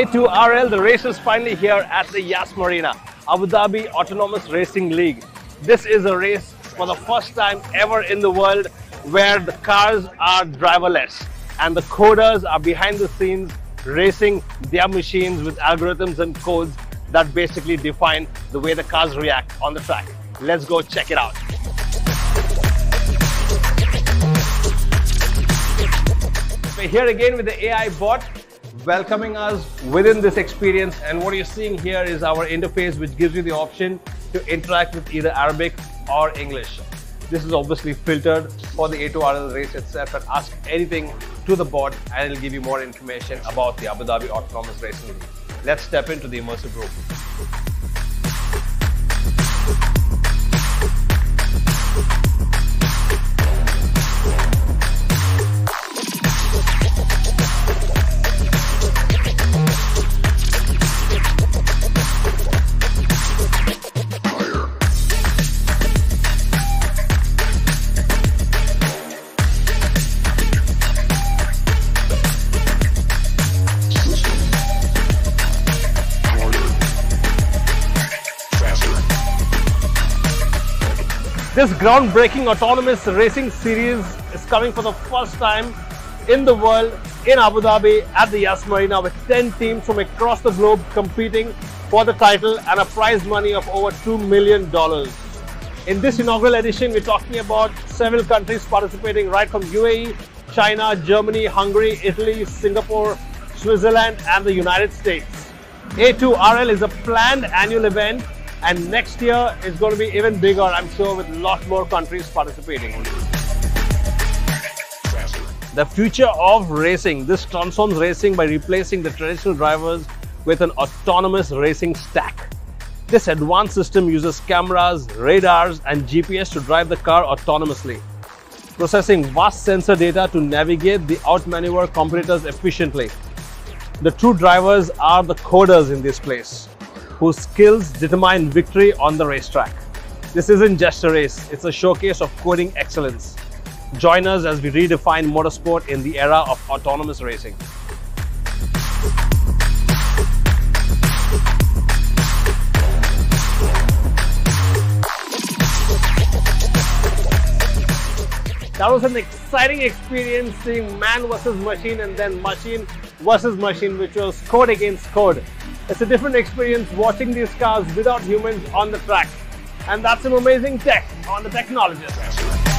A2RL, the race is finally here at the Yas Marina, Abu Dhabi Autonomous Racing League. This is a race for the first time ever in the world where the cars are driverless and the coders are behind the scenes racing their machines with algorithms and codes that basically define the way the cars react on the track. Let's go check it out. We're here again with the AI bot welcoming us within this experience and what you're seeing here is our interface which gives you the option to interact with either Arabic or English. This is obviously filtered for the A2RL race itself and ask anything to the bot and it'll give you more information about the Abu Dhabi Autonomous Racing League. Let's step into the immersive room. This groundbreaking autonomous racing series is coming for the first time in the world in Abu Dhabi at the Yas Marina with 10 teams from across the globe competing for the title and a prize money of over $2 million. In this inaugural edition, we're talking about several countries participating right from UAE, China, Germany, Hungary, Italy, Singapore, Switzerland and the United States. A2RL is a planned annual event and next year is going to be even bigger, I'm sure, with a lot more countries participating. The future of racing. This transforms racing by replacing the traditional drivers with an autonomous racing stack. This advanced system uses cameras, radars, and GPS to drive the car autonomously, processing vast sensor data to navigate the outmaneuver competitors efficiently. The true drivers are the coders in this place whose skills determine victory on the racetrack. This isn't just a race, it's a showcase of coding excellence. Join us as we redefine motorsport in the era of autonomous racing. That was an exciting experience seeing man versus machine and then machine versus machine, which was code against code. It's a different experience watching these cars without humans on the track. And that's an amazing tech on the technologist.